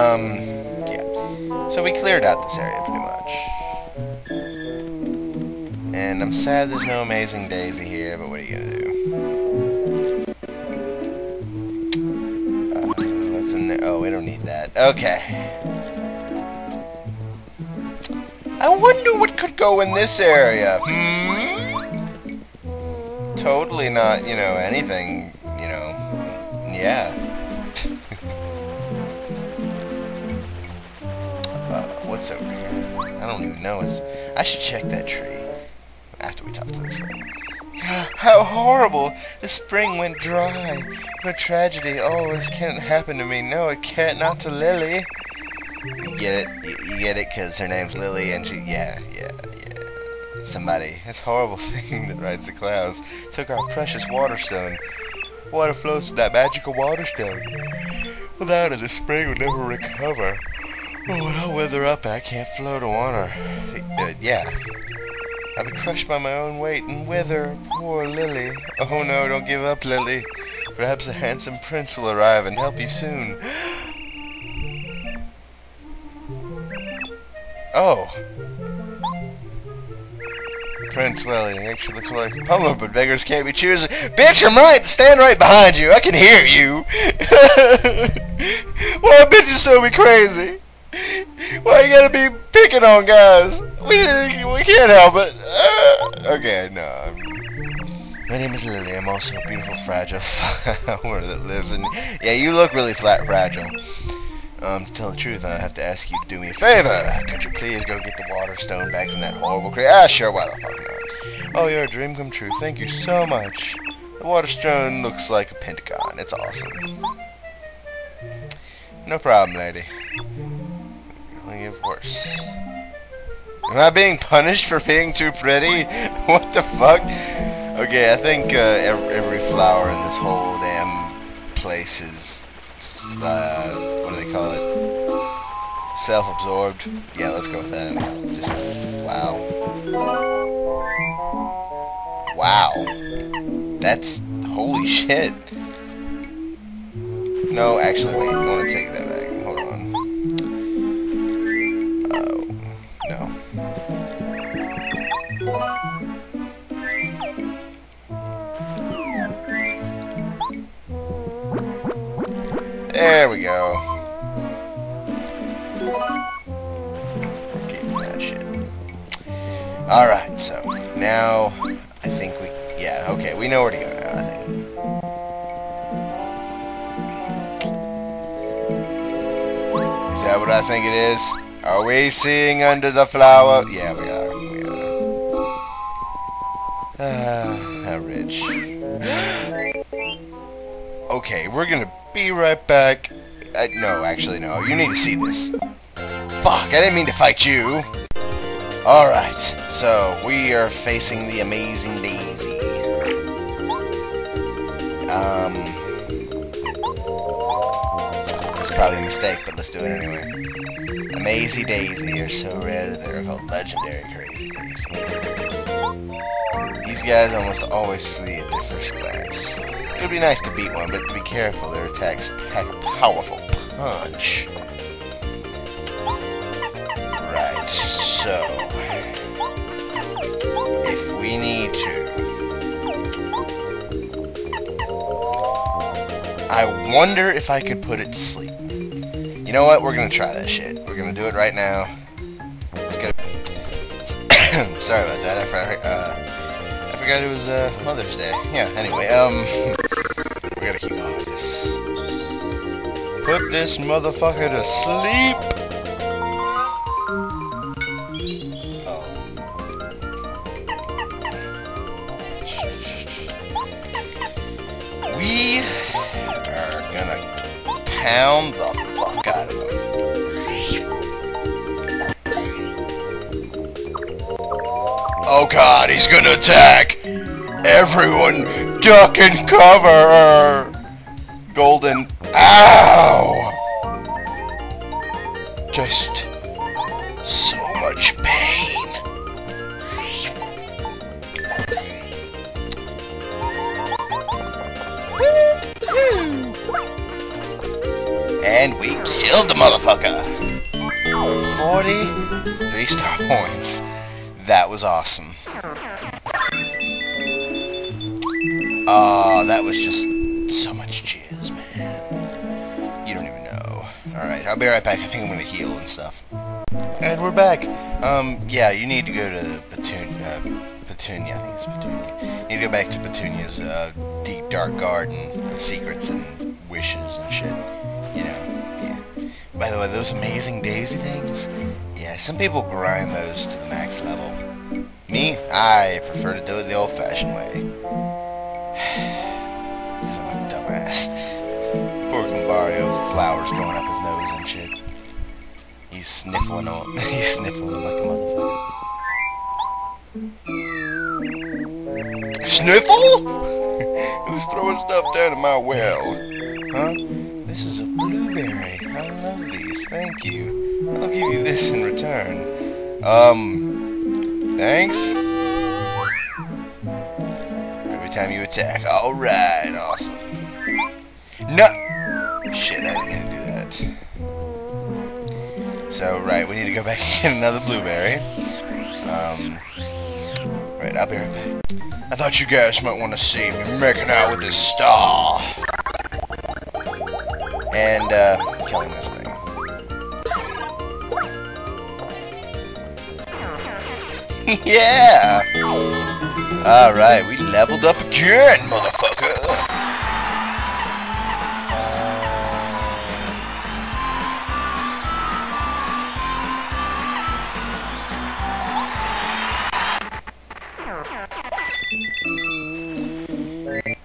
Um, yeah. So we cleared out this area pretty much. And I'm sad there's no Amazing Dayzee here, but what are you gonna do? Uh, what's in there? Oh, we don't need that. Okay. I wonder what could go in this area. Hmm? Totally not, you know, anything, you know. Yeah. What's over here? I don't even know. It's, I should check that tree after we talk to this guy. How horrible! The spring went dry. What a tragedy. Oh, this can't happen to me. No, it can't. Not to Lily. You get it? You, you get it? Because her name's Lily and she... Yeah, yeah, yeah. Somebody, this horrible thing that rides the clouds, took our precious waterstone. Water flows to that magical waterstone. Without it, the spring would never recover. Oh, I'll wither up I can't float on water. Uh, yeah. I'll be crushed by my own weight and wither. Poor Lily. Oh no, don't give up, Lily. Perhaps a handsome prince will arrive and help you soon. Oh. Prince, well, he actually looks like a bummer, but beggars can't be choosers. Bitch, I'm right! Stand right behind you! I can hear you! Why bitches so be crazy? Why you gotta be picking on guys? We, we can't help it. Uh, okay, no. I'm, my name is Lily. I'm also a beautiful, fragile flower that lives in... Yeah, you look really flat fragile. Um, to tell the truth, I have to ask you to do me a favor. Could you please go get the water stone back from that horrible creature? Ah, sure, why the fuck not? Oh, you're a dream come true. Thank you so much. The water stone looks like a pentagon. It's awesome. No problem, lady. Of course. Am I being punished for being too pretty? what the fuck? Okay, I think uh, every flower in this whole damn place is uh, what do they call it? Self-absorbed. Yeah, let's go with that. Just wow. Wow. That's holy shit. No, actually, wait. I want to take that There we go. Keep that shit. Alright, so now I think we yeah, okay, we know where to go now, I think. Is that what I think it is? Are we seeing under the flower? Yeah, we are. We are. Ah, how rich. Okay, we're gonna be right back. Uh, no, actually, no. You need to see this. Fuck, I didn't mean to fight you. Alright, so we are facing the Amazing Dayzee. Um, it's probably a mistake, but let's do it anyway. Amazing Dayzee are so rare that they're called legendary crazy. These guys almost always flee at their first glance. It would be nice to beat one, but be careful, their attacks pack a powerful punch. Right, so... If we need to... I wonder if I could put it to sleep. You know what? We're gonna try that shit. We're gonna do it right now. Sorry about that. I forgot, uh, I forgot it was uh, Mother's Day. Yeah, anyway, um... Put this motherfucker to sleep! We are gonna pound the fuck out of him. Oh god, he's gonna attack! Everyone, duck and cover! Golden, ow! Just so much pain. And we killed the motherfucker. 40 three star points. That was awesome. Oh, that was just so much jizz, man. You don't even know. Alright, I'll be right back. I think I'm gonna heal and stuff. And we're back. Um, yeah, you need to go to Petunia, uh, Petunia, I think it's Petunia. You need to go back to Petunia's, uh, deep dark garden of secrets and wishes and shit. You know, yeah. By the way, those amazing daisy things, yeah, some people grind those to the max level. Me, I prefer to do it the old-fashioned way. I'm a dumbass. Poor Goombario, flowers going up his nose and shit. He's sniffling on he's sniffling like a motherfucker. Sniffle? Who's throwing stuff down in my well? Huh? This is a blueberry. I love these. Thank you. I'll give you this in return. Um, thanks? Time you attack. Alright, awesome. No! Shit, I didn't mean to do that. So, right, we need to go back and get another blueberry. Um, right, I'll be right back. I thought you guys might want to see me making out with this star. And, uh, killing this thing. yeah! Alright, we leveled up again, motherfucker!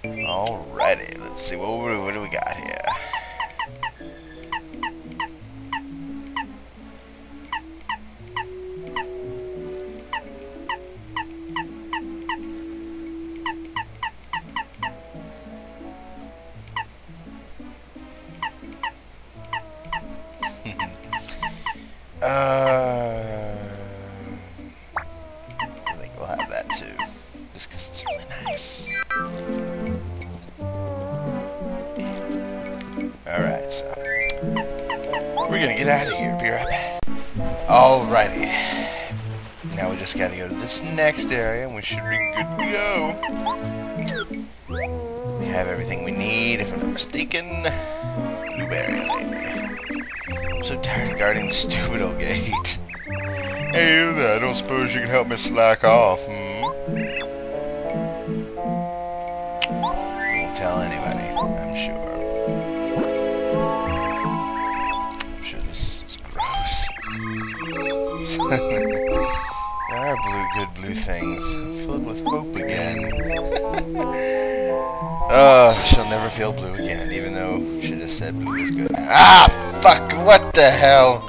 Alrighty, let's see, what, what do we got here? Uh, I think we'll have that too, just because it's really nice. Alright, so we're gonna get out of here. Be right back. Alrighty. Now we just gotta go to this next area and we should be good to go. We have everything we need, if I'm not mistaken. Blueberry so tired of guarding the stupid old gate. Hey, you there, I don't suppose you can help me slack off, hmm? Won't tell anybody, I'm sure. I'm sure this is gross. there are blue, good blue things, filled with hope again. Oh, she'll never feel blue again, even though she just said blue was good. Ah, fuck, what the hell?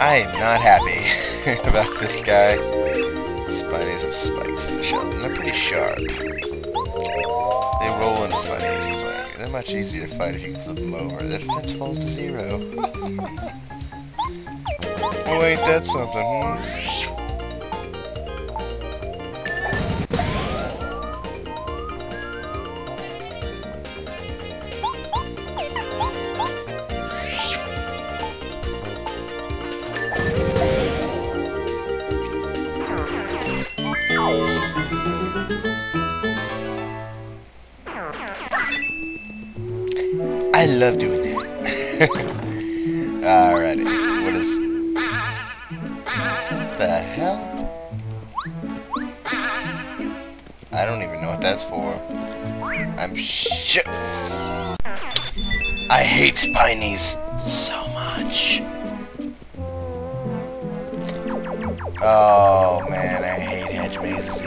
I am not happy about this guy. Spiny's have spikes in the shell, and they're pretty sharp. They roll Spidey's like, they're much easier to fight if you flip them over. Their defense falls to zero. oh, ain't that something, hmm? Love doing that. Alrighty. What is... What the hell? I don't even know what that's for. I'm shit. I hate Spinies so much. Oh man, I hate hedge mazes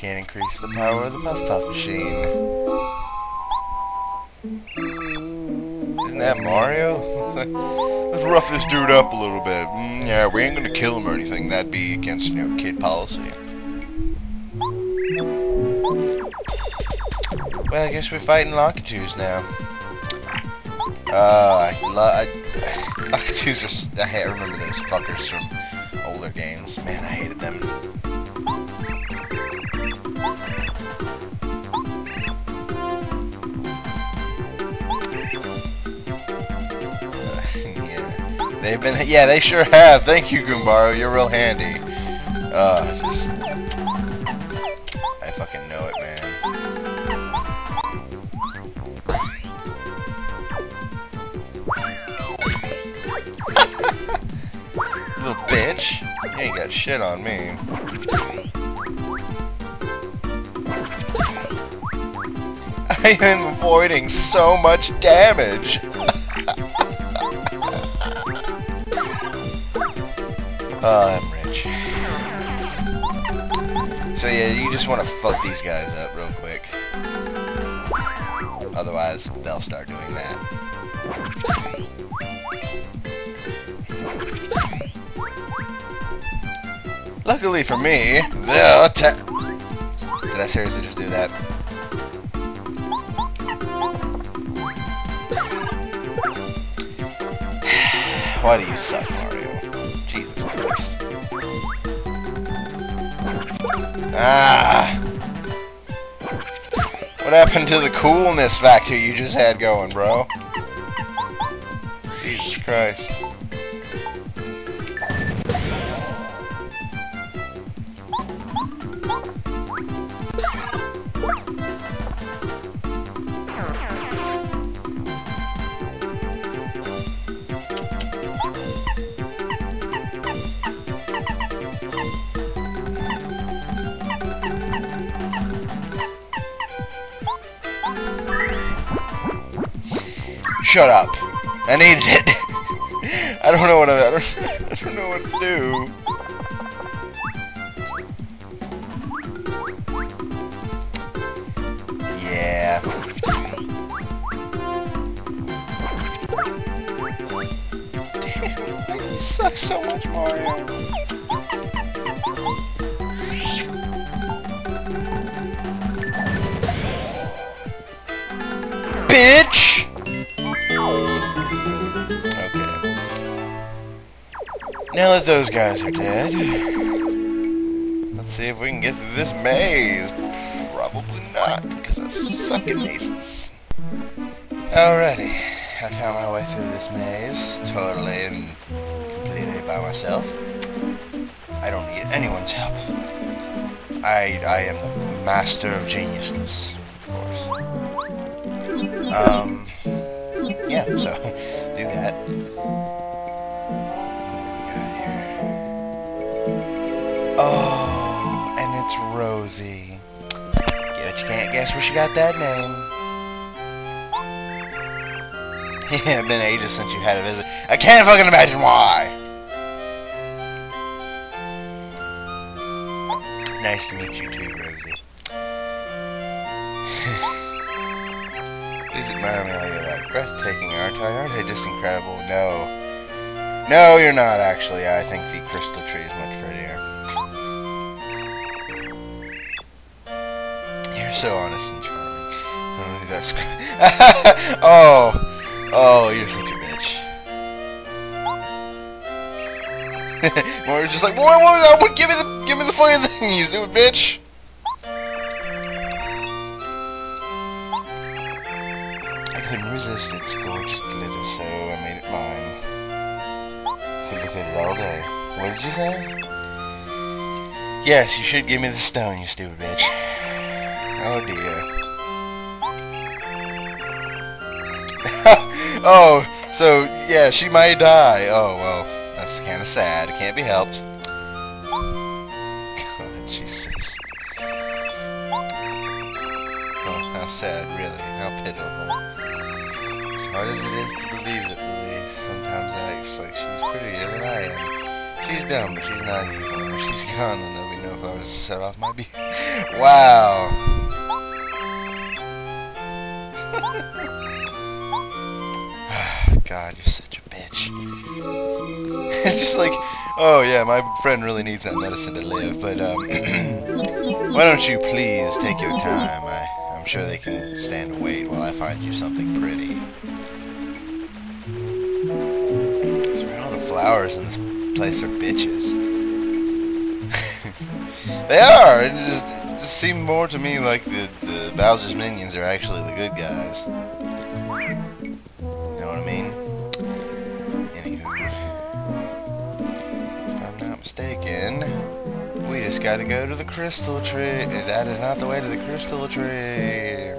can't increase the power of the Puff Puff machine. Isn't that Mario? Let's rough this dude up a little bit. Mm, yeah, we ain't gonna kill him or anything. That'd be against, you know, kid policy. Well, I guess we're fighting Lakitus now. Uh, I, Lakitus are... I remember those fuckers from older games. Man, I hated them. They've been... Yeah, they sure have. Thank you, Goombario. You're real handy. Uh, just... I fucking know it, man. Little bitch. You ain't got shit on me. I am avoiding so much damage. Oh, I'm rich. So yeah, you just want to fuck these guys up real quick. Otherwise, they'll start doing that. Luckily for me, attack. Did I seriously just do that? Why do you suck, Ah! What happened to the coolness factor you just had going, bro? Jesus Christ. Shut up. I needed it. I don't know what I, I don't, I don't know what to do. Yeah. Damn, you suck so much, Mario. Bitch! Now that those guys are dead, let's see if we can get through this maze. Probably not, because I suck at mazes. Alrighty, I found my way through this maze, totally and completely by myself. I don't need anyone's help. I, I am the master of geniusness, of course. Um, yeah, so do that. Rosie. But you can't guess where she got that name. Yeah, it's been ages since you had a visit. I can't fucking imagine why. Nice to meet you too, Rosie. Please admire me while you're like breathtaking, aren't I? Aren't I just incredible? No. No, you're not actually. I think the crystal tree is much prettier. You're so honest and charming. Oh, that's oh, oh, you're such a bitch. More just like, boy, boy, boy, give me the, give me the fucking thing, you stupid bitch. I couldn't resist its gorgeous glitter, so I made it mine. Could look at it all day. What did you say? Yes, you should give me the stone, you stupid bitch. Oh dear. oh, so yeah, she might die. Oh well, that's kind of sad. It can't be helped. God, she's Oh, how sad, really. How pitiful. As hard as it is to believe it, Lily, sometimes acts like she's prettier than I am. She's dumb, but she's not evil. When she's gone, then there'll be no flowers to set off my beauty. Wow. God, you're such a bitch. it's just like, oh yeah, my friend really needs that medicine to live, but um, why don't you please take your time? I, I'm sure they can stand to wait while I find you something pretty. All the flowers in this place are bitches. they are. It just, it just seemed more to me like the, the Bowser's minions are actually the good guys. You know what I mean? Anywho, if I'm not mistaken, we just gotta go to the crystal tree. That is not the way to the crystal tree.